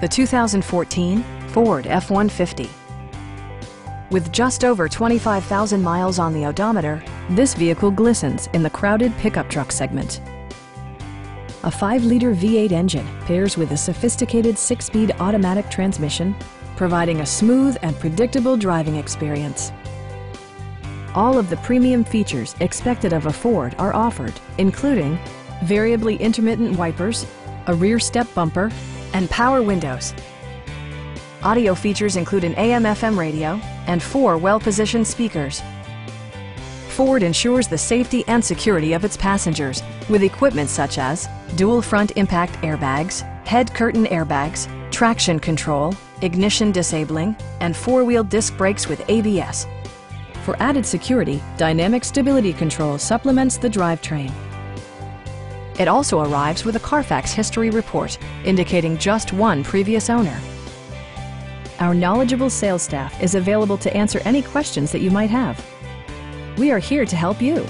the 2014 Ford F-150. With just over 25,000 miles on the odometer, this vehicle glistens in the crowded pickup truck segment. A 5-liter V8 engine pairs with a sophisticated 6-speed automatic transmission, providing a smooth and predictable driving experience. All of the premium features expected of a Ford are offered, including variably intermittent wipers, a rear step bumper, and power windows. Audio features include an AM-FM radio and four well-positioned speakers. Ford ensures the safety and security of its passengers with equipment such as dual front impact airbags, head curtain airbags, traction control, ignition disabling, and four-wheel disc brakes with ABS. For added security, Dynamic Stability Control supplements the drivetrain. It also arrives with a Carfax history report, indicating just one previous owner. Our knowledgeable sales staff is available to answer any questions that you might have. We are here to help you.